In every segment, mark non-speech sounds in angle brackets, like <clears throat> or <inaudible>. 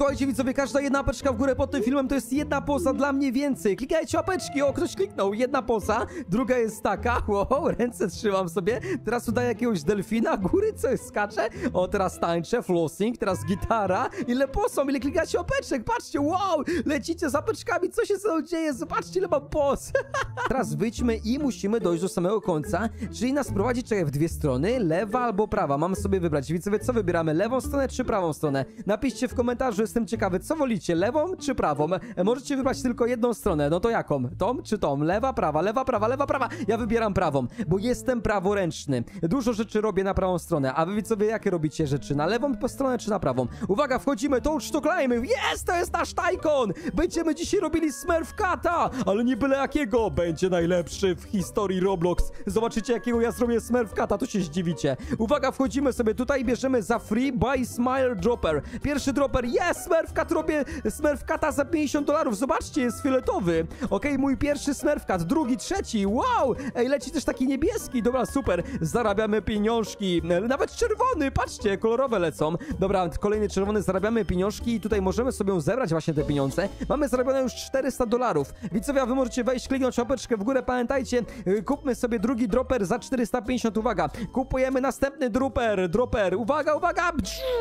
Słuchajcie widzowie, każda jedna apeczka w górę pod tym filmem to jest jedna poza dla mnie więcej. Klikajcie łapeczki, o ktoś kliknął, jedna poza, druga jest taka, wow, ręce trzymam sobie, teraz udaję jakiegoś delfina, góry coś skacze, o teraz tańczę, flossing, teraz gitara, ile posą, ile klikacie łapeczek, patrzcie, wow, lecicie z apeczkami, co się z dzieje, zobaczcie ile mam pos. <laughs> teraz wyjdźmy i musimy dojść do samego końca, czyli nas prowadzi, czekaj, w dwie strony, lewa albo prawa, mamy sobie wybrać, widzowie, co wybieramy, lewą stronę czy prawą stronę? Napiszcie w komentarzu, jestem ciekawy, co wolicie, lewą czy prawą? E, Możecie wybrać tylko jedną stronę, no to jaką? Tą czy tą? Lewa, prawa, lewa, prawa, lewa, prawa. Ja wybieram prawą, bo jestem praworęczny. Dużo rzeczy robię na prawą stronę, a wy widzowie, jakie robicie rzeczy? Na lewą stronę czy na prawą? Uwaga, wchodzimy, to sztuklejmy. Jest, to jest nasz Tajkon! Będziemy dzisiaj robili Smurf Kata, ale nie byle jakiego. Będzie najlepszy w historii Roblox. Zobaczycie, jakiego ja zrobię Smurf Kata, to się zdziwicie. Uwaga, wchodzimy sobie tutaj i bierzemy za free buy Smile Dropper. Pierwszy dropper, jest, Smurf Cat, robię Smurf Kata za 50 dolarów. Zobaczcie, jest fioletowy. Okej, mój pierwszy Smurf Cat, drugi, trzeci, wow! Ej, leci też taki niebieski, dobra, super. Zarabiamy pieniążki, nawet czerwony, patrzcie, kolorowe lecą. Dobra, kolejny czerwony, zarabiamy pieniążki i tutaj możemy sobie zebrać właśnie te pieniądze. Mamy zarobione już 400 dolarów. Widzowie, a wy możecie wejść, kliknąć łapeczkę w górę, pamiętajcie, y, kupmy sobie drugi dropper za 450, uwaga. Kupujemy następny dropper, dropper, uwaga, uwaga,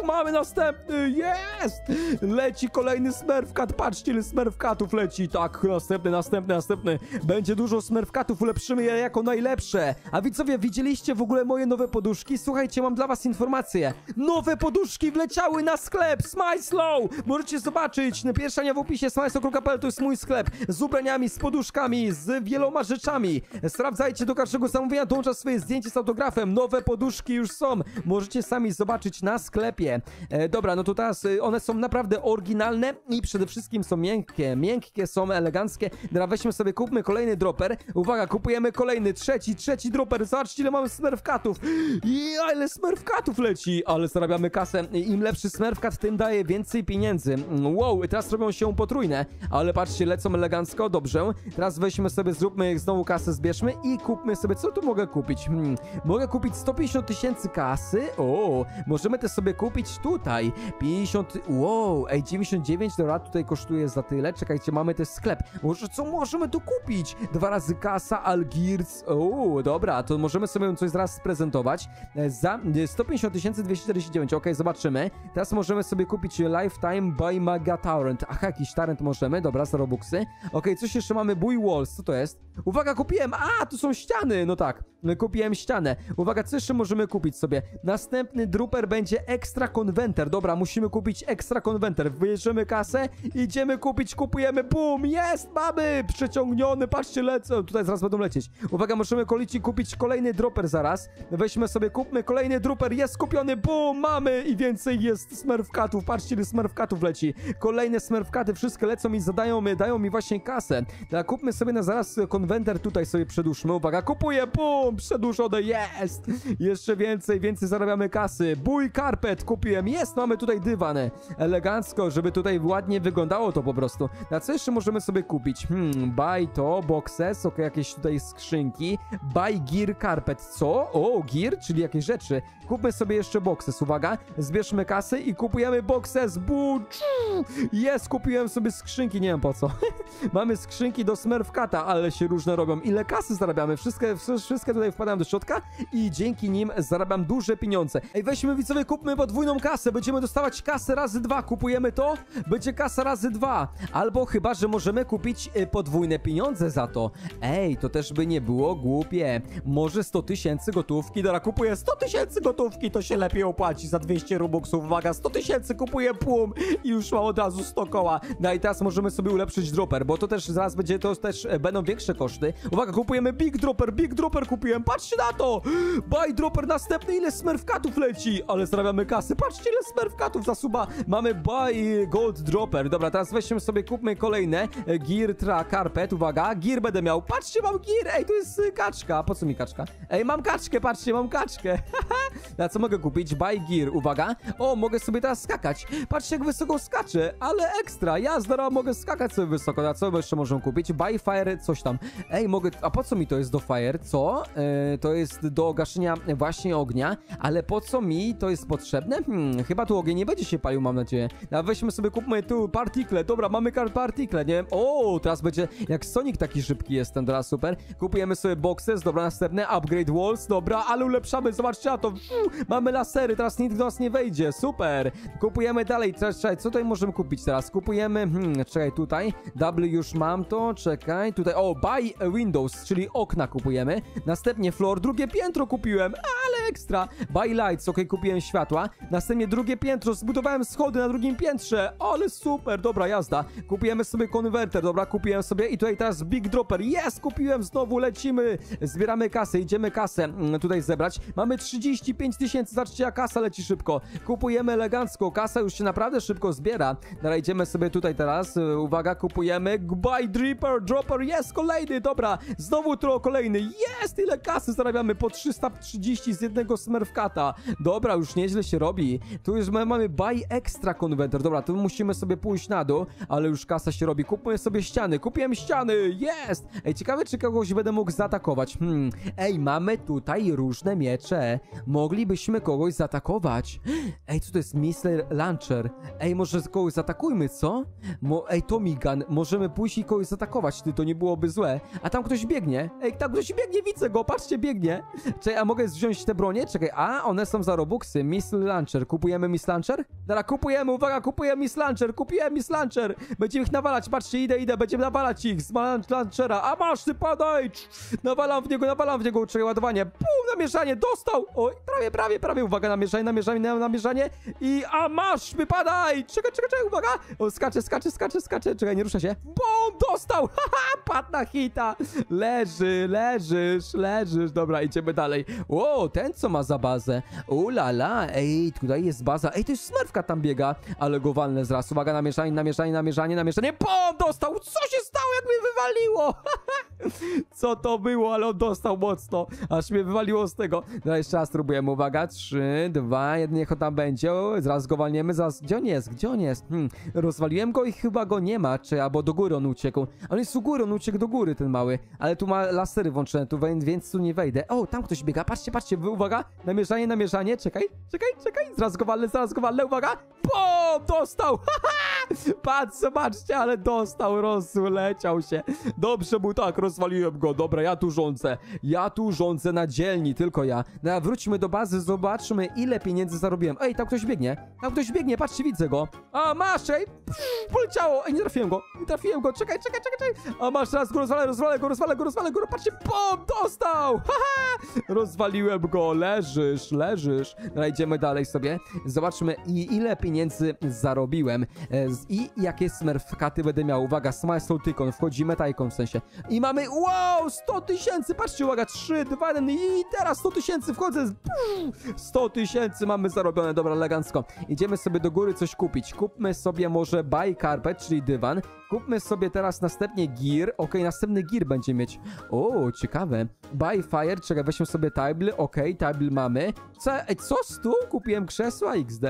mamy następny, jest! Leci kolejny smurfkat, patrzcie ile smurfkatów leci, tak, następny, następny, następny. Będzie dużo smurfkatów, ulepszymy je jako najlepsze. A widzowie, widzieliście w ogóle moje nowe poduszki? Słuchajcie, mam dla was informację. Nowe poduszki wleciały na sklep Smyslow! Możecie zobaczyć, pierwsza nie w opisie, smyslow.pl to jest mój sklep z ubraniami, z poduszkami, z wieloma rzeczami. Sprawdzajcie do każdego zamówienia, dołącza swoje zdjęcie z autografem. Nowe poduszki już są. Możecie sami zobaczyć na sklepie. E, dobra, no to teraz y, one są naprawdę oryginalne i przede wszystkim są miękkie. Miękkie są, eleganckie. Dobra, weźmy sobie, kupmy kolejny dropper. Uwaga, kupujemy kolejny, trzeci, trzeci dropper. Zobaczcie, ile mamy smurfkatów. Ja, ile smurfkatów leci. Ale zarabiamy kasę. Im lepszy smurfkat, tym daje więcej pieniędzy. Wow, teraz robią się potrójne. Ale patrzcie, lecą elegancko, dobrze. Teraz weźmy sobie, zróbmy znowu kasę, zbierzmy i kupmy sobie, co tu mogę kupić? Hmm, mogę kupić 150 tysięcy kasy. O, możemy też sobie kupić tutaj 50, wow, ej, 99 dolarów tutaj kosztuje za tyle. Czekajcie, mamy też sklep. Może co możemy tu kupić? Dwa razy kasa, Algiers. O, dobra, to możemy sobie coś zaraz sprezentować. E, Za e, 150 249, ok, zobaczymy. Teraz możemy sobie kupić Lifetime by Maga Torrent. Ach, jakiś torrent możemy, dobra, za robuxy. Ok, coś jeszcze mamy, Buy Walls, co to jest? Uwaga, kupiłem, a, tu są ściany, no tak, kupiłem ścianę. Uwaga, co jeszcze możemy kupić sobie? Następny druper będzie Extra Conventer, dobra, musimy kupić Extra Conventer. Wyjeżdżamy kasę, idziemy kupić, kupujemy, bum, jest, mamy, przeciągniony, patrzcie, lecą, tutaj zaraz będą lecieć. Uwaga, możemy kolici kupić kolejny dropper zaraz. Weźmy sobie, kupmy kolejny dropper, jest kupiony, bum, mamy i więcej jest smurfkatów, patrzcie, ile smurfkatów leci. Kolejne smurfkaty, wszystkie lecą i zadają mi, dają mi właśnie kasę. Dobra, kupmy sobie na zaraz konwenter, tutaj sobie przedłużmy, uwaga, kupuję, bum, przedłużone, jest. Jeszcze więcej, więcej zarabiamy kasy. Bój karpet kupiłem, jest, mamy tutaj dywan. Elegancko, żeby tutaj ładnie wyglądało to po prostu. Na co jeszcze możemy sobie kupić? Hmm, buy to, boxes, ok, jakieś tutaj skrzynki. Buy gear carpet, co? O, gear, czyli jakieś rzeczy. Kupmy sobie jeszcze boxes, uwaga. Zbierzmy kasy i kupujemy boxes, bu, czu. Jest, kupiłem sobie skrzynki, nie wiem po co. <laughs> Mamy skrzynki do Smurfkata, ale się różne robią. Ile kasy zarabiamy? Wszystkie, wszystkie tutaj wpadają do środka i dzięki nim zarabiam duże pieniądze. Ej, weźmy widzowie, kupmy podwójną kasę. Będziemy dostawać kasę razy dwa. Kupujemy to, będzie kasa razy dwa. Albo chyba, że możemy kupić y, podwójne pieniądze za to. Ej, to też by nie było głupie. Może 100 tysięcy gotówki. Dobra, kupuję 100 tysięcy gotówki, to się lepiej opłaci za 200 robuxów. Uwaga, 100 tysięcy kupuję płum i już mam od razu 100 koła. No i teraz możemy sobie ulepszyć dropper, bo to też zaraz będzie, to też e, będą większe koszty. Uwaga, kupujemy big dropper, big dropper kupiłem, patrzcie na to! Buy dropper następny, ile smurfkatów leci, ale zarabiamy kasy, patrzcie ile smurfkatów zasuba. Mamy buy gold dropper, dobra, teraz weźmy sobie, kupmy kolejne, E, gear tra carpet, uwaga, gear będę miał, patrzcie, mam gear, ej, tu jest y, kaczka, po co mi kaczka? Ej, mam kaczkę, patrzcie, mam kaczkę, <laughs> na co mogę kupić? Buy gear, uwaga, o, mogę sobie teraz skakać, patrzcie jak wysoko skaczę, ale ekstra, ja zdora mogę skakać sobie wysoko, na co jeszcze możemy kupić? Buy fire, coś tam, ej, mogę, a po co mi to jest do fire, co? E, to jest do gaszenia właśnie ognia, ale po co mi to jest potrzebne? Hmm, chyba tu ogień nie będzie się palił, mam nadzieję. A weźmy sobie, kupmy tu partikle. Dobra, mamy kar partikle, nie? O, teraz będzie jak Sonic taki szybki jestem, dobra, super. Kupujemy sobie boxes, dobra, następne, upgrade walls, dobra, ale ulepszamy, zobaczcie na to. Fiu, mamy lasery, teraz nikt do nas nie wejdzie, super. Kupujemy dalej, czekaj, czekaj, co tutaj możemy kupić teraz? Kupujemy, hmm, czekaj, tutaj, W już mam to, czekaj, tutaj, o, buy windows, czyli okna kupujemy. Następnie floor, drugie piętro kupiłem, ale ekstra. Buy lights, ok, kupiłem światła. Następnie drugie piętro, zbudowałem schody na drugim piętrze, ale super, dobra jazda. Kupujemy sobie konwerter, dobra, kupiłem sobie i tutaj teraz big dropper, jest, kupiłem, znowu lecimy. Zbieramy kasę, idziemy kasę mm, tutaj zebrać. Mamy 35 tysięcy, zobaczcie jak kasa leci szybko. Kupujemy elegancko, kasa już się naprawdę szybko zbiera. Dobra, idziemy sobie tutaj teraz, y, uwaga, kupujemy. Buy dripper, dropper, jest kolejny, dobra. Znowu tro kolejny, jest, ile kasy zarabiamy, po 330 z jednego smurfkata. Dobra, już nieźle się robi. Tu już my mamy buy extra converter, dobra, tu musimy sobie pójść na dół, ale już kasa się robi. Kupujemy sobie ściany, kupiłem ściany, jest! Ej, ciekawe czy kogoś będę mógł zaatakować. Hmm, ej, mamy tutaj różne miecze. Moglibyśmy kogoś zaatakować. Ej, co to jest? Missile Launcher. Ej, może kogoś zaatakujmy, co? Mo ej, Tommy Gun, możemy pójść i kogoś zaatakować, ty, to nie byłoby złe. A tam ktoś biegnie. Ej, tam ktoś biegnie, widzę go, patrzcie, biegnie. Czekaj, a mogę wziąć te bronie? Czekaj, a, one są za Robuxy. Missile Launcher. Kupujemy Missile Launcher? Dobra, kupujemy, uwaga, kupujemy Missile Launcher, kupiłem Missile Launcher. Będziemy ich nawalać, patrzcie, idę, idę, będziemy nawalać ich z Launchera. A masz, ty padaj! Nawalam w niego, nawalam w niego, czekaj, ładowanie. Pum, namieszanie, dostał! Oj, prawie, prawie, prawie, uwaga, namieszanie, namieszanie, namieszanie. I, a masz, wypadaj! Czekaj, czekaj, czekaj, uwaga! O, skacze, skacze, skacze, skacze, czekaj, nie rusza się. Bum, dostał! <laughs> Haha, padł na hita! Leży, leżysz, leżysz. Dobra, idziemy dalej. O, ten co ma za bazę? Ulala, ej, tutaj jest baza. Ej, to jest smurfka tam biega, ale go walnę. Uwaga, namieszanie, namieszanie, namieszanie, namieszanie. Bum, dostał! Co się stało, jak mnie wywaliło? <laughs> Co to było, ale on dostał mocno. Aż mnie wywaliło z tego. No jeszcze raz spróbujemy. Uwaga, 3, 2, 1, niech on tam będzie. Zaraz go walniemy, zaraz. Gdzie on jest? Gdzie on jest? Hmm. Rozwaliłem go i chyba go nie ma, czy albo do góry on uciekł. On jest u góry, on uciekł do góry, ten mały. Ale tu ma lasery włączone, tu więc tu nie wejdę. O, tam ktoś biega, patrzcie, patrzcie, uwaga, namierzanie, namierzanie, czekaj, czekaj, czekaj, zaraz go walnę, zaraz go uwaga. Dostał! <laughs> Patrz, zobaczcie, ale dostał, rozleciał się. Dobrze mu tak, rozwaliłem go, dobra, ja tu rządzę. Ja tu rządzę na dzielni, tylko ja. No, wróćmy do bazy, zobaczmy, ile pieniędzy zarobiłem. Ej, tam ktoś biegnie, tam ktoś biegnie, patrzcie, widzę go. A, masz, ej, Pff, poleciało, ej, nie trafiłem go, nie trafiłem go, czekaj, czekaj, czekaj, czekaj. A masz, raz go rozwalę, rozwalę go, rozwalę go, rozwalę go, patrzcie, pom, dostał, <laughs> haha, rozwaliłem go, leżysz, leżysz. No, idziemy dalej sobie, zobaczmy, i ile pieniędzy zarobiłem e, i jakie smerfkaty będę miał. Uwaga, Smile Soul Tycoon, wchodzi Metaikon w sensie. I mamy, wow, 100 tysięcy, patrzcie, uwaga, 3, 2, 1 i teraz 100 tysięcy, wchodzę, Pff, 100 tysięcy mamy zarobione, dobra, elegancko. Idziemy sobie do góry coś kupić. Kupmy sobie może buy carpet, czyli dywan. Kupmy sobie teraz następnie gear. Okej, następny gear będzie mieć. O, ciekawe. Buy fire, czekaj, weźmy sobie table. Okej, table mamy. Co, co stół? Kupiłem krzesła XD.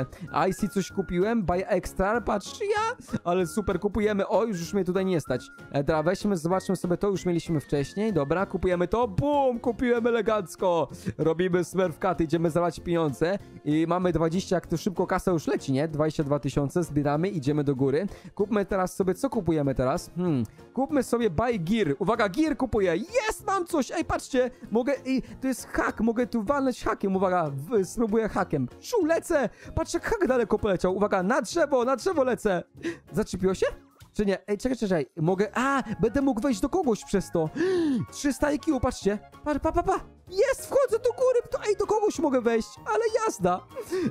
IC coś kupiłem. Buy extra, patrz ja. Ale super, kupujemy. O, już, już mnie tutaj nie stać. E, dobra, weźmy, zobaczmy sobie to. Już mieliśmy wcześniej. Dobra, kupujemy to. Bum, kupiłem elegancko. Robimy smurfkaty, idziemy zarabiać pieniądze. I mamy 20, jak to szybko kasa już leci, nie? 22 tysiące, zbieramy, idziemy do góry. Kupmy teraz sobie, co kupujemy teraz? Hmm, kupmy sobie buy gear. Uwaga, gear kupuję. Jest, mam coś. Ej, patrzcie, mogę, ej, to jest hak, mogę tu walnąć hakiem. Uwaga, spróbuję hakiem. Szu, lecę. Patrz, jak hak daleko poleciał. Uwaga, na drzewo, na drzewo lecę. Zaczepiło się? Czy nie? Ej, czekaj, czekaj. Mogę. A, będę mógł wejść do kogoś przez to. <gasps> 300 IQ, patrzcie. Pa, pa, pa, pa. Jest, wchodzę do góry. Ej, do kogoś mogę wejść, ale jazda.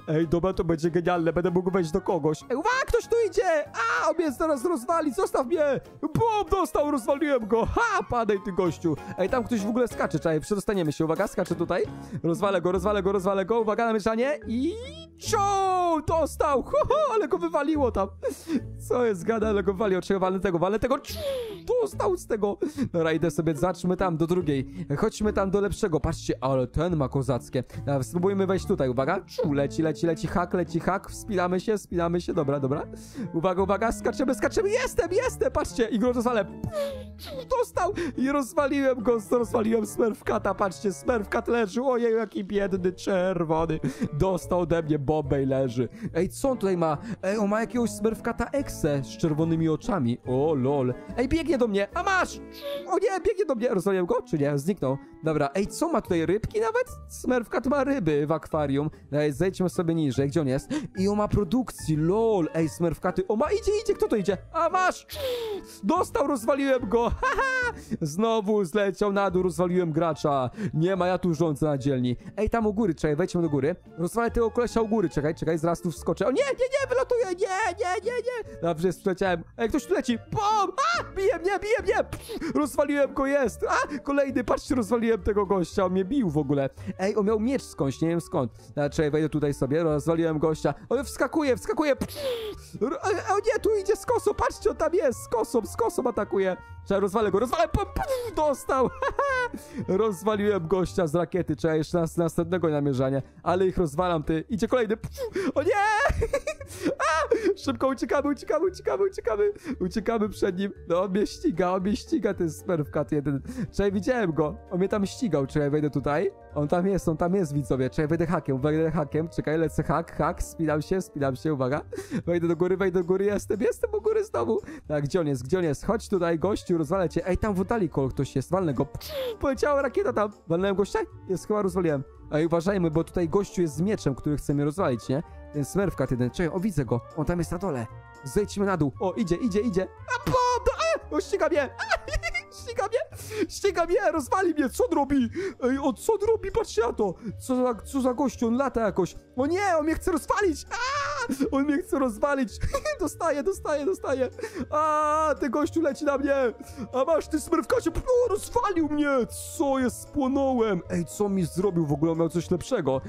Ej, dobra, to będzie genialne. Będę mógł wejść do kogoś. Ej, uwaga, ktoś tu idzie. A, on mnie zaraz rozwali. Zostaw mnie. Bum, dostał, rozwaliłem go. Ha, padaj ty gościu. Ej, tam ktoś w ogóle skacze. Czekaj, przedostaniemy się. Uwaga, skacze tutaj. Rozwalę go, rozwalę go, rozwalę go. Uwaga na mieszanie. I... Ciao! Dostał! Ho, ho, ale go wywaliło tam. Co jest gada, ale go wywaliło. Czego walę tego, walę tego. Ciu, Dostał z tego. Dobra, idę sobie, zacznijmy tam do drugiej. Chodźmy tam do lepszego. patrzcie, ale ten ma kozackie. Dobra, spróbujmy wejść tutaj, uwaga. Czu, leci, leci, leci hak, leci hak. Wspinamy się, wspinamy się, dobra, dobra. Uwaga, uwaga, skaczemy, skaczemy, jestem, jestem, patrzcie. I rozwalę. Dostał i rozwaliłem go, rozwaliłem Smurfkata, patrzcie, Smurfkat leży, ojej, jaki biedny, czerwony. Dostał ode mnie bombę i leży. Ej, co on tutaj ma? Ej, on ma jakiegoś Smurfkata Exe z czerwonymi oczami. O, lol. Ej, biegnie do mnie, a masz! O nie, biegnie do mnie, rozwaliłem go, czy nie? Zniknął. Dobra, ej, co ma tutaj, rybki nawet? Smurfkat ma ryby w akwarium. Ej, zejdźmy sobie niżej, gdzie on jest? I on ma produkcji, lol. Ej, Smurfkaty, o ma, idzie, idzie, kto to idzie? A masz! Dostał, rozwaliłem go, <laughs> haha! Znowu zleciał na dół, rozwaliłem gracza. Nie ma, ja tu rządzę na dzielni. Ej, tam u góry, czekaj, wejdźmy do góry. Rozwalę tego kolesia u góry, czekaj, czekaj, zaraz tu wskoczę. O nie, nie, nie, wylatuję, nie, nie, nie, nie. Dobrze, przyleciałem. Ej, ktoś tu leci. Bom! A, bije mnie, bije mnie. Rozwaliłem go, jest. A, kolejny, patrzcie, rozwaliłem tego gościa, on mnie bił w ogóle. Ej, on miał miecz skądś, nie wiem skąd. Czekaj, wejdę tutaj sobie, rozwaliłem gościa. On wskakuje, wskakuje. O nie, tu idzie z kosą, patrzcie, on tam jest, z kosą, z kosą atakuje. Trzeba rozwalę go, rozwalę, dostał. <laughs> Rozwaliłem gościa z rakiety, trzeba jeszcze nas, następnego namierzania, ale ich rozwalam, ty. Idzie kolejny. O nie! <laughs> Szybko uciekamy, uciekamy, uciekamy, uciekamy. Uciekamy przed nim. No, on mnie ściga, on mnie ściga, ten smerfkat jeden. Czekaj, widziałem go. On mnie tam ścigał. Czekaj, wejdę tutaj. On tam jest, on tam jest, widzowie. Czekaj, wejdę hakiem, wejdę hakiem. Czekaj, lecę hak, hak, spinam się, spinam się, uwaga. Wejdę do góry, wejdę do góry, jestem, jestem u góry znowu. Tak, gdzie on jest, gdzie on jest? Chodź tutaj, gościu, rozwalę cię. Ej, tam w oddali ktoś jest, walnę go. Poleciała rakieta tam. Walnąłem gościa? Jest, chyba rozwaliłem. Ej, uważajmy, bo tutaj gościu jest z mieczem, który chce mnie rozwalić, nie? Ten smerfkat jeden. Czekaj, o widzę go. On tam jest na dole. Zejdźmy na dół. O, idzie, idzie, idzie. A, po, do, a, o, ściga mnie. A, <laughs> ściga mnie. Ściga mnie, rozwali mnie. Co on robi? Ej, o, co on robi? Patrzcie na to. Co za, co za gościu, on lata jakoś. O nie, on mnie chce rozwalić. A, <laughs> on mnie chce rozwalić. <laughs> dostaje, dostaje, dostaje. A, ten gościu leci na mnie. A masz, ty smurfkacie. O, rozwalił mnie. Co jest, spłonąłem. Ej, co mi zrobił? W ogóle miał coś lepszego.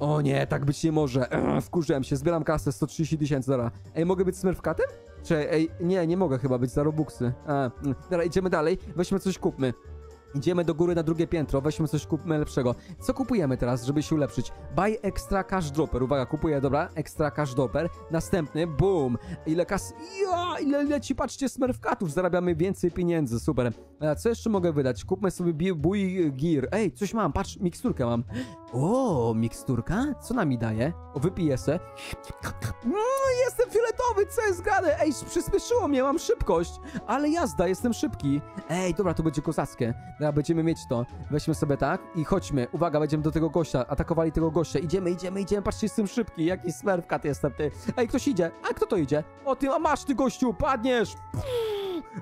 O nie, tak być nie może. <clears throat> Wkurzyłem się, zbieram kasę, 130 tysięcy, dobra. Ej, mogę być smurfkatem? Czy, ej, nie, nie mogę chyba być za robuxy. A, mm. dobra, idziemy dalej, weźmy coś, kupmy. Idziemy do góry na drugie piętro, weźmy coś, kupmy lepszego. Co kupujemy teraz, żeby się ulepszyć? Buy extra cash dropper, uwaga, kupuję, dobra, extra cash dropper. Następny, boom. Ile kas... Ja, ile leci, patrzcie, smurfkatów, zarabiamy więcej pieniędzy, super. A co jeszcze mogę wydać? Kupmy sobie bi- buy gear. Ej, coś mam, patrz, miksturkę mam. O, miksturka? Co nam mi daje? O, wypiję se. Mm, jestem fioletowy, co jest grane? Ej, przyspieszyło mnie, mam szybkość. Ale jazda, jestem szybki. Ej, dobra, to będzie kozackie. Dobra, będziemy mieć to. Weźmy sobie tak i chodźmy. Uwaga, będziemy do tego gościa. Atakowali tego gościa. Idziemy, idziemy, idziemy. Patrzcie, jestem szybki. Jaki smerfkat jestem, ty. Ej, ktoś idzie. A kto to idzie? O, ty, a masz, ty gościu, padniesz.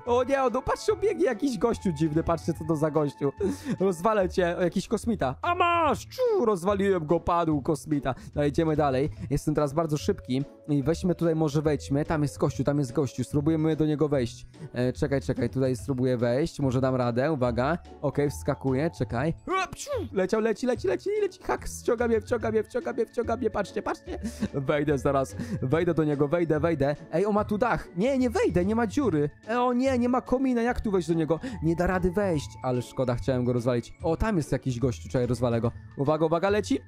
O nie, no patrzcie, biegnie jakiś gościu dziwny, patrzcie co to za gościu. Rozwalę cię, jakiś kosmita. A masz! Czu, rozwaliłem go, padł kosmita. No idziemy dalej. Jestem teraz bardzo szybki weźmy tutaj, może wejdźmy. Tam jest gościu, tam jest gościu. Spróbujemy do niego wejść. E, czekaj, czekaj, tutaj spróbuję wejść. Może dam radę, uwaga. Okej, wskakuję, czekaj. Leciał, leci, leci, leci, leci. Hak, ściąga mnie, wciąga mnie, wciąga mnie, wciąga mnie. Patrzcie, patrzcie. Wejdę zaraz. Wejdę do niego, wejdę, wejdę. Ej, on ma tu dach. Nie, nie wejdę, nie ma dziury. E, o nie, nie ma komina, jak tu wejść do niego? Nie da rady wejść, ale szkoda, chciałem go rozwalić. O, tam jest jakiś gościu, czekaj, rozwalę go. Uwaga, uwaga, leci.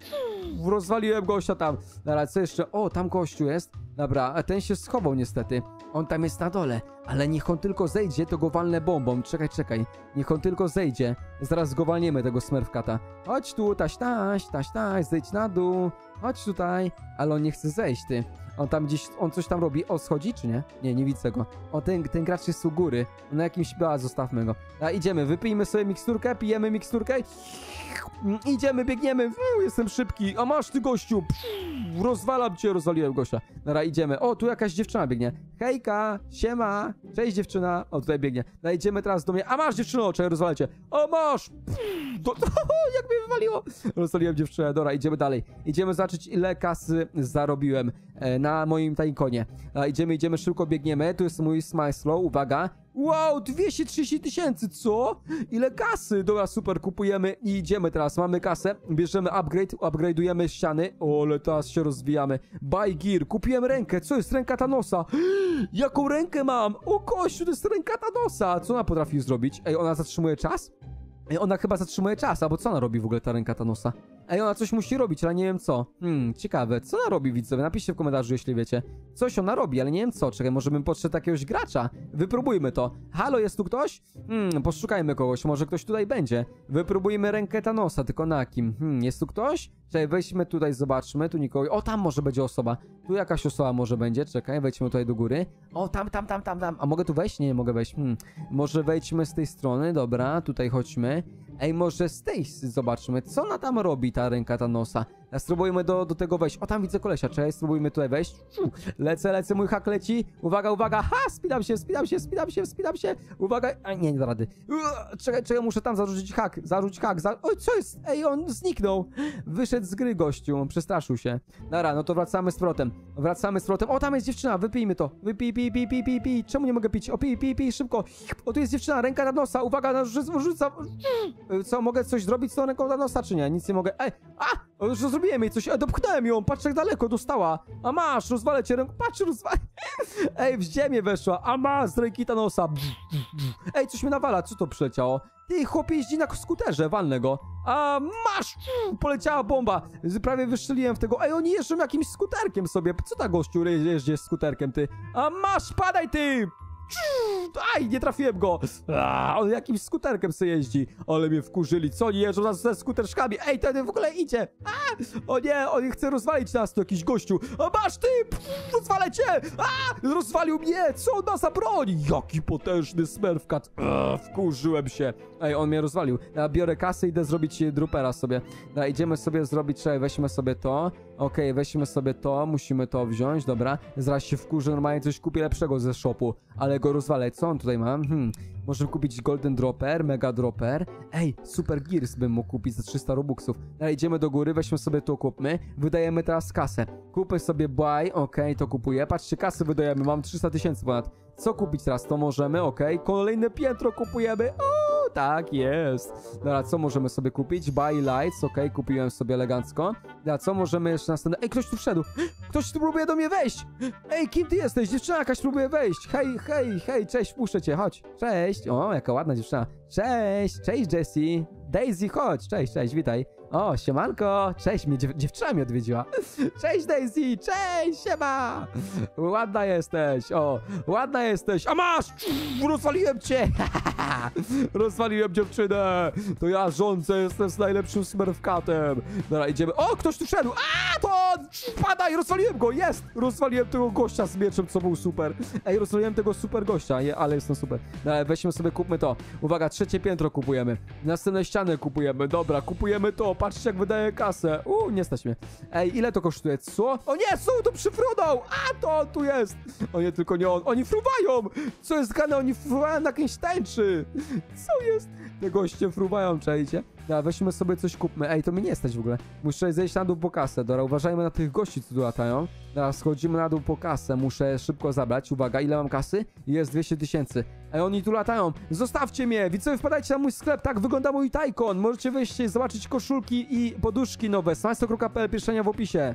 Rozwaliłem gościa tam. Dobra, co jeszcze? O, tam gościu jest. Dobra, a ten się schował niestety. On tam jest na dole. Ale niech on tylko zejdzie, to go walnę bombą. Czekaj, czekaj. Niech on tylko zejdzie. Zaraz go walniemy, tego smerfkata. Chodź tu, taś, taś, taś, taś, zejdź na dół. Chodź tutaj. Ale on nie chce zejść, ty. On tam gdzieś, on coś tam robi. O, schodzi, czy nie? Nie, nie widzę go. O, ten, ten gracz jest u góry. Na jakimś... A, zostawmy go. A, idziemy, wypijmy sobie miksturkę, pijemy miksturkę. Mm, Idziemy, biegniemy. Jestem szybki. A masz ty, gościu. Pff, Rozwalam cię, rozwaliłem gościa. Dobra, idziemy. O, tu jakaś dziewczyna biegnie. Hejka, siema. Cześć, dziewczyna. O, tutaj biegnie. No, idziemy teraz do mnie. A masz, dziewczyno, czekaj, rozwalę cię. O, masz. Pff, <laughs> jak mnie wywaliło. Rozwaliłem dziewczynę. Dobra, idziemy dalej. Idziemy zobaczyć, ile kasy zarobiłem e, na moim tańkonie. Idziemy, idziemy, szybko biegniemy. Tu jest mój smile slow, uwaga. Wow, 230 tysięcy, co? Ile kasy? Dobra, super, kupujemy i idziemy teraz. Mamy kasę, bierzemy upgrade, upgrade'ujemy ściany. O, ale teraz się rozwijamy. Buy gear, kupiłem rękę. Co jest ręka Thanosa? <gasps> Jaką rękę mam? O, kościół, to jest ręka Thanosa. Co ona potrafi zrobić? Ej, ona zatrzymuje czas? Ej, ona chyba zatrzymuje czas, albo co ona robi w ogóle ta ręka Thanosa? Ej, ona coś musi robić, ale nie wiem co. Hmm, ciekawe. Co ona robi, widzowie? Napiszcie w komentarzu, jeśli wiecie. Coś ona robi, ale nie wiem co. Czekaj, może bym podszedł jakiegoś gracza. Wypróbujmy to. Halo, jest tu ktoś? Hmm, poszukajmy kogoś, może ktoś tutaj będzie. Wypróbujmy rękę Thanosa, tylko na kim? Hmm, jest tu ktoś? Czekaj, wejdźmy tutaj, zobaczmy. Tu nikogo... O, tam może będzie osoba. Tu jakaś osoba może będzie. Czekaj, wejdźmy tutaj do góry. O, tam, tam, tam, tam, tam. A mogę tu wejść? Nie, nie mogę wejść. Hmm. Może wejdźmy z tej strony, dobra, tutaj chodźmy. Ej, może z tej zobaczmy, co ona tam robi, ta ręka Thanosa. Spróbujmy do, do tego wejść. O, tam widzę kolesia, czekaj, spróbujmy tutaj wejść. Fiu. Lecę, lecę, mój hak leci. Uwaga, uwaga, ha, spinam się, spinam się, spinam się, spinam się. Uwaga, a nie, nie da rady. Ua, Czekaj, czekaj, muszę tam zarzucić hak, zarzuć hak, za... Oj, co jest? Ej, on zniknął. Wyszedł z gry, gościu, przestraszył się. Dobra, no to wracamy z powrotem. Wracamy z powrotem. O, tam jest dziewczyna, wypijmy to. Wypij, pij, pij, pij, pij, pij. Czemu nie mogę pić? O, pij, pij, pij, szybko. O, tu jest dziewczyna, ręka na nosa, uwaga, na rzuca. Co, mogę coś zrobić z tą ręką na nosa, czy nie? Nic nie mogę. Ej, a! Już zrobiłem jej coś, e, dopchnąłem ją, patrz jak daleko dostała. A masz, rozwalę cię ręką, patrz, rozwalę. <laughs> Ej, w ziemię weszła, a masz, z ręki. Ej, coś mnie nawala, co to przyleciało? Ty, chłopie jeździ na skuterze, walnę go. A masz! Poleciała bomba. Prawie wystrzeliłem w tego. Ej, oni jeżdżą jakimś skuterkiem sobie. Co ta gościu je- jeździ z skuterkiem, ty? A masz, padaj ty! Aj, nie trafiłem go! A, on jakimś skuterkiem sobie jeździ. Ale mnie wkurzyli. Co oni jeżdżą nas ze skuterczkami? Ej, ten w ogóle idzie! A! O nie, on chce rozwalić nas, to jakiś gościu. A masz ty! Pff, Rozwalę cię! A! Rozwalił mnie! Co on ma za broń? Jaki potężny smerfkat. Eee, wkurzyłem się. Ej, on mnie rozwalił. Ja biorę kasę i idę zrobić drupera sobie. Dobra, idziemy sobie zrobić, weźmy sobie to. Okej, weźmy sobie to, musimy to wziąć, dobra. Zaraz się wkurzę, normalnie coś kupię lepszego ze shopu. Ale go rozwalę. Co on tutaj ma? Hmm. Możemy kupić Golden Dropper, Mega Dropper. Ej, Super Gears bym mógł kupić za 300 robuxów. Dalej idziemy do góry, weźmy sobie to, kupmy. Wydajemy teraz kasę. Kupy sobie buy, okej, to kupuję. Patrzcie, kasy wydajemy, mam 300 tysięcy ponad. Co kupić teraz? To możemy, okej. Kolejne piętro kupujemy. O, tak jest. Dobra, co możemy sobie kupić? Buy lights, okej, kupiłem sobie elegancko. Dobra, co możemy jeszcze następne... Ej, ktoś tu wszedł! Ktoś tu próbuje do mnie wejść! Ej, kim ty jesteś? Dziewczyna jakaś próbuje wejść! Hej, hej, hej, cześć, puszczę cię, chodź. Cześć! O, jaka ładna dziewczyna. Cześć, cześć Jessie. Daisy, chodź, cześć, cześć, witaj. O, siemanko, cześć, mnie dziew dziewczyna mnie odwiedziła. <laughs> Cześć Daisy, cześć, siema! Ładna jesteś, o, ładna jesteś. A masz! Rozwaliłem cię! <laughs> Rozwaliłem dziewczynę! To ja rządzę, jestem z najlepszym smurfkatem. Dobra, idziemy. O, ktoś tu wszedł! A, to! Padaj, rozwaliłem go, jest! Rozwaliłem tego gościa z mieczem, co był super. Ej, rozwaliłem tego super gościa, nie, ale jestem super. Dobra, weźmy sobie, kupmy to. Uwaga, trzecie piętro kupujemy. Następne ściany kupujemy. Dobra, kupujemy to. Patrzcie, jak wydaje kasę. Uuu, nie stać mnie. Ej, ile to kosztuje? Co? O nie, są tu przyfrudą! A, to on tu jest! O nie, tylko nie on. Oni fruwają! Co jest grane? Oni fruwają na jakiejś tańczy! Co jest? Te goście fruwają, czajcie? Dobra, weźmy sobie coś, kupmy. Ej, to mi nie stać w ogóle. Muszę zejść na dół po kasę. Dobra, uważajmy na tych gości, co tu latają. Dobra, schodzimy na dół po kasę. Muszę szybko zabrać. Uwaga, ile mam kasy? Jest 200 tysięcy. Ej, oni tu latają. Zostawcie mnie! Widzowie, wpadajcie na mój sklep. Tak wygląda mój tajkon. Możecie wejść i zobaczyć koszulki i poduszki nowe. Smajsto.pl, pierwszenia w opisie.